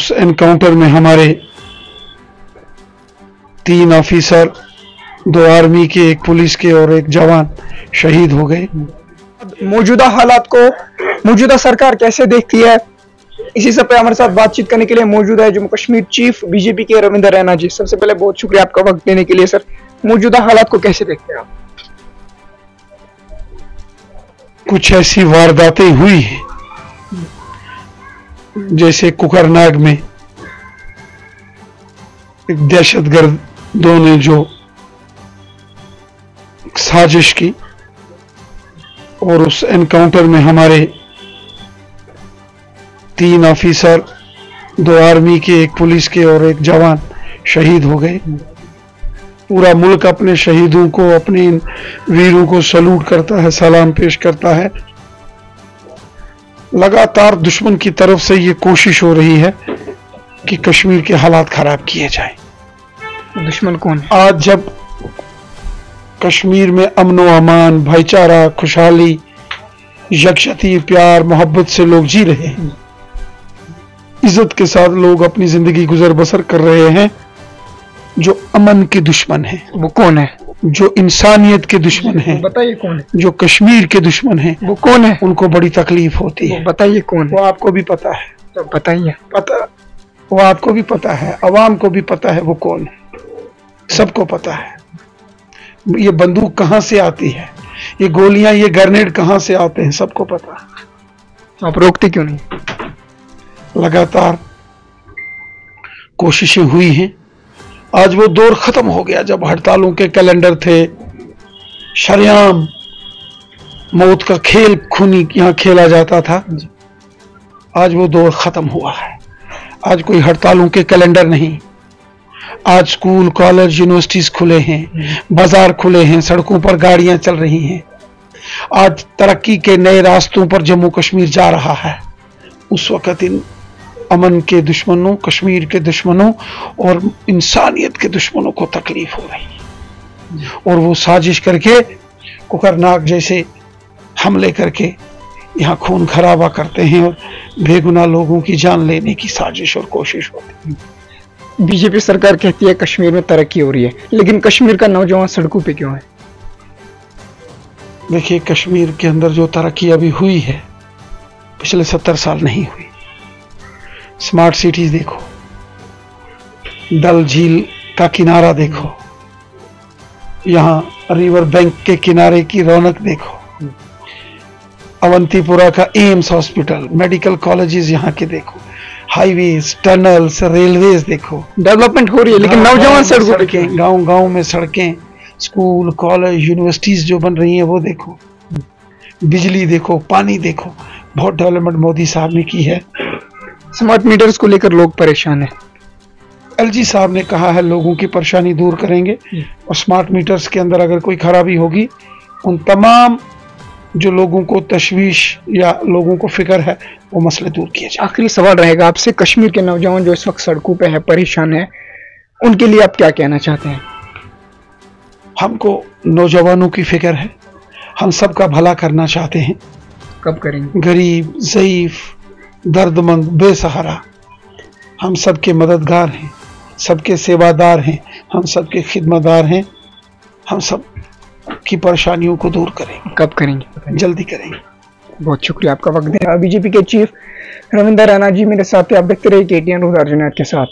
उस एनकाउंटर में हमारे तीन ऑफिसर दो आर्मी के एक पुलिस के और एक जवान शहीद हो गए। मौजूदा हालात को मौजूदा सरकार कैसे देखती है? इसी सब पे हमारे साथ बातचीत करने के लिए मौजूद है जम्मू कश्मीर चीफ बीजेपी के रविंदर रैना जी। सबसे पहले बहुत शुक्रिया आपका वक्त देने के लिए सर। मौजूदा हालात को कैसे देखते हैं आप? कुछ ऐसी वारदातें हुई हैं जैसे कुकरनाग में एक दहशतगर्दों ने जो साजिश की और उस एनकाउंटर में हमारे तीन ऑफिसर, दो आर्मी के, एक पुलिस के और एक जवान शहीद हो गए। पूरा मुल्क अपने शहीदों को, अपने इन वीरों को सलूट करता है, सलाम पेश करता है। लगातार दुश्मन की तरफ़ से ये कोशिश हो रही है कि कश्मीर के हालात खराब किए जाए। दुश्मन कौन है? आज जब कश्मीर में अमन व अमान भाईचारा खुशहाली यकशती प्यार मोहब्बत से लोग जी रहे हैं इज़्ज़त के साथ लोग अपनी ज़िंदगी गुजर बसर कर रहे हैं जो अमन के दुश्मन है। वो कौन है? जो इंसानियत के दुश्मन हैं बताइए कौन है? जो कश्मीर के दुश्मन हैं वो कौन है? उनको बड़ी तकलीफ़ होती है। बताइए कौन है? वो आपको भी पता है। तो बताइए। पता वो आपको भी पता है अवाम को भी पता है वो कौन है। सबको पता है। ये बंदूक कहाँ से आती है? ये गोलियाँ ये ग्रेनेड कहाँ से आते हैं? सबको पता है। आप रोकते क्यों नहीं? लगातार कोशिशें हुई हैं। आज वो दौर खत्म हो गया जब हड़तालों के कैलेंडर थे। शरेआम मौत का खेल खूनी यहाँ खेला जाता था। आज वो दौर खत्म हुआ है। आज कोई हड़तालों के कैलेंडर नहीं। आज स्कूल, कॉलेज, यूनिवर्सिटीज खुले हैं। बाज़ार खुले हैं। सड़कों पर गाड़ियाँ चल रही हैं। आज तरक्की के नए रास्तों पर जम्मू कश्मीर जा रहा है। उस वक़्त इन अमन के दुश्मनों कश्मीर के दुश्मनों और इंसानियत के दुश्मनों को तकलीफ़ हो रही है। और वो साजिश करके कुकरनाग जैसे हमले करके यहाँ खून खराबा करते हैं और बेगुनाह लोगों की जान लेने की साजिश और कोशिश होती है। बीजेपी सरकार कहती है कश्मीर में तरक्की हो रही है लेकिन कश्मीर का नौजवान सड़कों पे क्यों है? देखिए कश्मीर के अंदर जो तरक्की अभी हुई है पिछले सत्तर साल नहीं हुई। स्मार्ट सिटीज़ देखो। डल झील का किनारा देखो। यहाँ रिवर बैंक के किनारे की रौनक देखो। अवंतीपुरा का एम्स हॉस्पिटल मेडिकल कॉलेजेस यहाँ के देखो। हाईवेज टनल्स रेलवेज देखो। डेवलपमेंट हो रही है लेकिन नौजवान सड़कों सड़कें गाँव गाँव में सड़कें स्कूल कॉलेज यूनिवर्सिटीज जो बन रही हैं वो देखो। बिजली देखो पानी देखो। बहुत डेवलपमेंट मोदी साहब ने की है। स्मार्ट मीटर्स को लेकर लोग परेशान है। एलजी साहब ने कहा है लोगों की परेशानी दूर करेंगे और स्मार्ट मीटर्स के अंदर अगर कोई खराबी होगी उन तमाम जो लोगों को तशवीश या लोगों को फ़िक्र है वो मसले दूर किए जाए आखिरी सवाल रहेगा आपसे कश्मीर के नौजवान जो इस वक्त सड़कों पर है परेशान है उनके लिए आप क्या कहना चाहते हैं? हमको नौजवानों की फ़िक्र है हम सबका भला करना चाहते हैं। कब करेंगे? गरीब ज़यीफ दर्दमंद बेसहारा। हम सबके मददगार हैं सबके सेवादार हैं हम सबके खिदमतदार हैं। हम सब की परेशानियों को दूर करेंगे। कब करेंगे? जल्दी करेंगे। बहुत शुक्रिया आपका वक्त देना बीजेपी के चीफ रविंदर राणा जी मेरे साथ थे। आप देखते रहिए के टी एन के साथ।